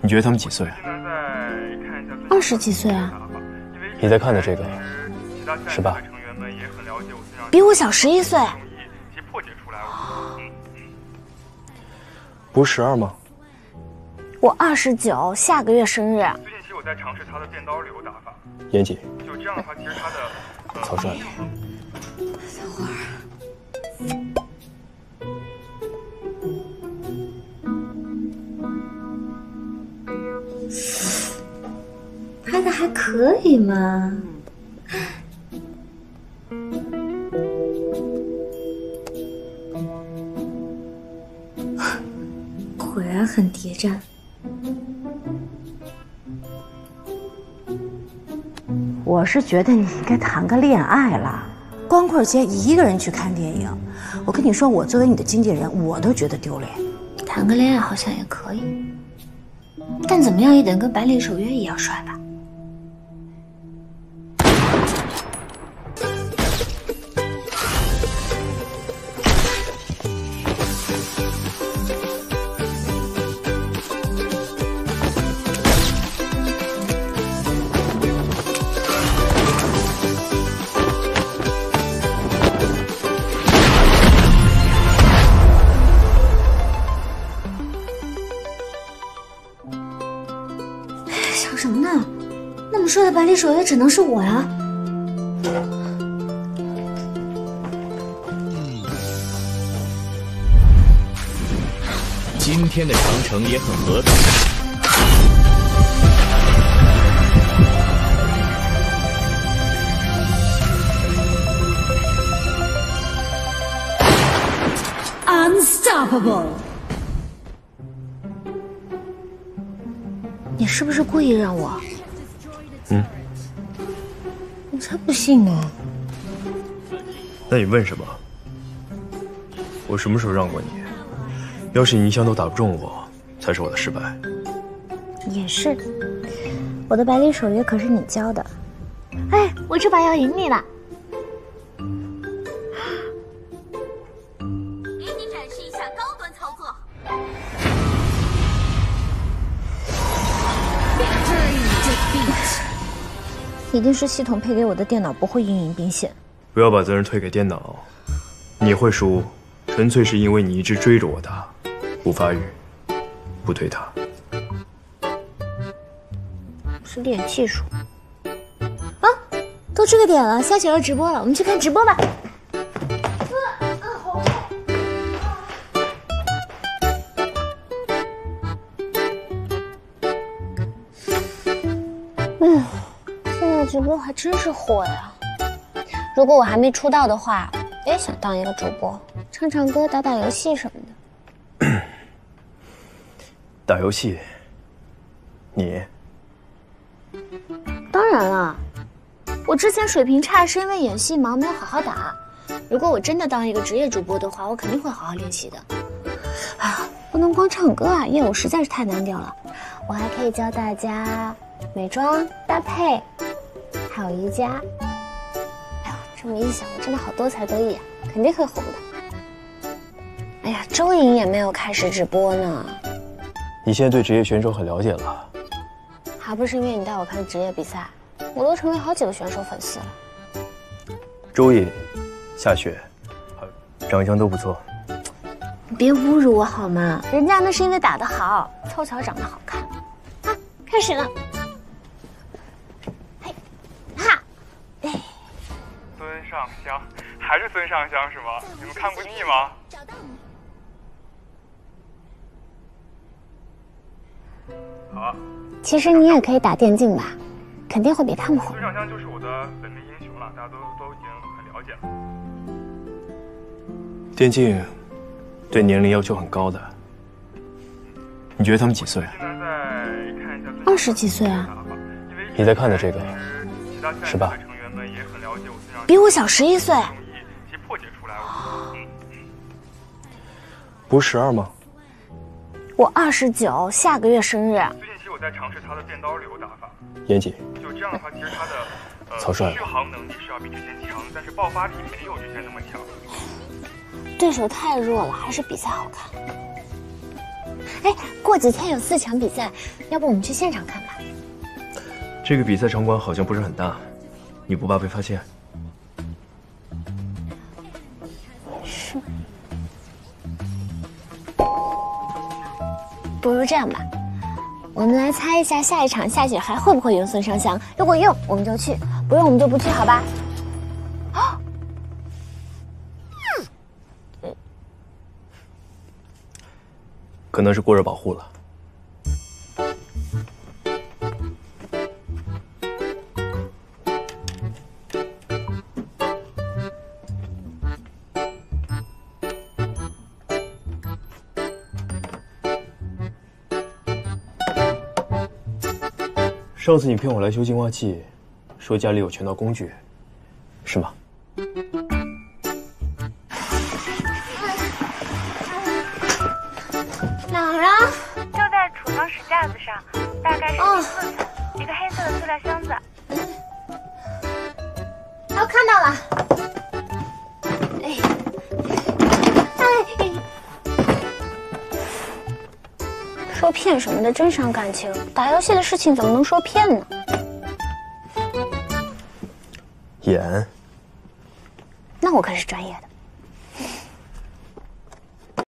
你觉得他们几岁？二十几岁啊。你在看的这个，十八，比我小十一岁。不是十二吗？我二十九，下个月生日。最近其实我在尝试他的电刀流打法。严谨。就这样的话，其实他的草率。小花。拍可以吗。果然很谍战。我是觉得你应该谈个恋爱了，光棍节一个人去看电影，我跟你说，我作为你的经纪人，我都觉得丢脸。谈个恋爱好像也可以，但怎么样也得跟百里守约一样帅吧。那么帅的百里守约只能是我呀！今天的长城也很和平。Unstoppable！你是不是故意让我？嗯。我才不信呢！那你问什么？我什么时候让过你？要是你一枪都打不中我，才是我的失败。也是，我的百里守约可是你教的。哎，我这把要赢你了！给你展示一定是系统配给我的电脑不会运营兵线。不要把责任推给电脑，你会输，纯粹是因为你一直追着我打，不发育，不推塔。是练技术。啊，都这个点了，夏雪要直播了，我们去看直播吧。嗯，现在直播还真是火呀。如果我还没出道的话，我也想当一个主播，唱唱歌、打打游戏什么的。打游戏，你？当然了，我之前水平差是因为演戏忙，没有好好打。如果我真的当一个职业主播的话，我肯定会好好练习的。哎呀，不能光唱歌啊，因为我实在是太单调了。我还可以教大家美妆搭配，还有瑜伽。哎呦，这么一想，我真的好多才多艺啊，肯定会红的。哎呀，周颖也没有开始直播呢。你现在对职业选手很了解了。还不是因为你带我看职业比赛，我都成为好几个选手粉丝了。周颖、夏雪，长相都不错。你别侮辱我好吗？人家那是因为打得好，凑巧长得好看。啊，开始了。孙尚香，还是孙尚香是吗？你们看不腻吗？好啊。其实你也可以打电竞吧，肯定会比他们火。孙尚香就是我的本命英雄了，大家都都已经很了解了。电竞对年龄要求很高的，你觉得他们几岁？二十几岁啊。你在看的这个，十八。比我小十一岁。不是十二吗？我二十九，下个月生日。最近期我在尝试他的电刀流打法，严谨。就这样的话，其实他的呃续航能力是要比之前强，但是爆发力没有之前那么强。对手太弱了，还是比赛好看。哎，过几天有四场比赛，要不我们去现场看吧？这个比赛场馆好像不是很大，你不怕被发现？不如这样吧，我们来猜一下下一场下雪还会不会用孙尚香？如果用，我们就去；不用，我们就不去，好吧？可能是过热保护了。上次你骗我来修净化器，说家里有全套工具，是吗？哪儿啊？就在储藏室架子上，大概是第四层，一个黑色的塑料箱子。哦，看到了。说骗什么的，真伤感情。打游戏的事情怎么能说骗呢？演。那我可是专业的。